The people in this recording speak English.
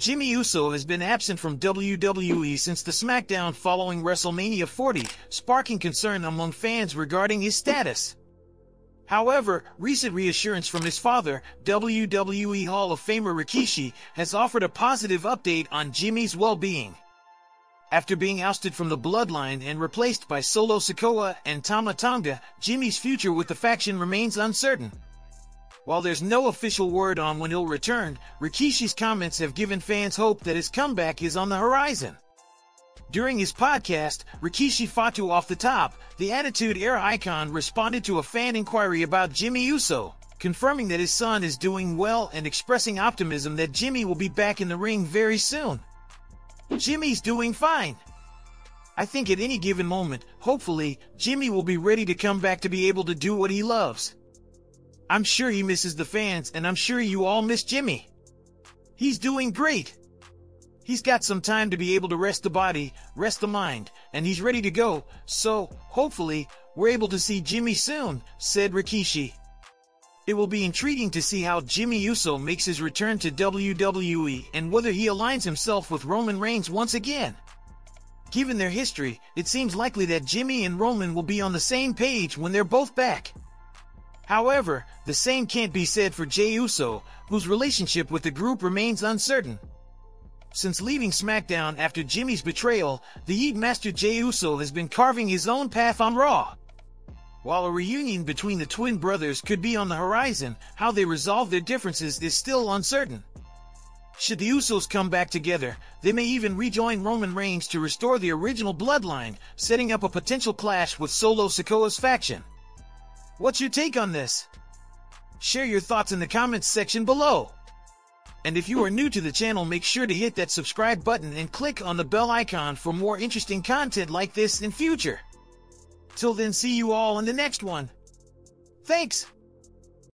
Jimmy Uso has been absent from WWE since the SmackDown following WrestleMania 40, sparking concern among fans regarding his status. However, recent reassurance from his father, WWE Hall of Famer Rikishi, has offered a positive update on Jimmy's well-being. After being ousted from the bloodline and replaced by Solo Sikoa and Tama Tonga, Jimmy's future with the faction remains uncertain. While there's no official word on when he'll return, Rikishi's comments have given fans hope that his comeback is on the horizon. During his podcast, Rikishi Fatu Off the Top, the Attitude Era icon responded to a fan inquiry about Jimmy Uso, confirming that his son is doing well and expressing optimism that Jimmy will be back in the ring very soon. Jimmy's doing fine. I think at any given moment, hopefully, Jimmy will be ready to come back to be able to do what he loves. I'm sure he misses the fans and I'm sure you all miss Jimmy. He's doing great. He's got some time to be able to rest the body, rest the mind, and he's ready to go, so, hopefully, we're able to see Jimmy soon, said Rikishi. It will be intriguing to see how Jimmy Uso makes his return to WWE and whether he aligns himself with Roman Reigns once again. Given their history, it seems likely that Jimmy and Roman will be on the same page when they're both back. However, the same can't be said for Jey Uso, whose relationship with the group remains uncertain. Since leaving SmackDown after Jimmy's betrayal, the Heat Master Jey Uso has been carving his own path on Raw. While a reunion between the twin brothers could be on the horizon, how they resolve their differences is still uncertain. Should the Usos come back together, they may even rejoin Roman Reigns to restore the original bloodline, setting up a potential clash with Solo Sikoa's faction. What's your take on this? Share your thoughts in the comments section below. And if you are new to the channel, make sure to hit that subscribe button and click on the bell icon for more interesting content like this in future. Till then, see you all in the next one. Thanks!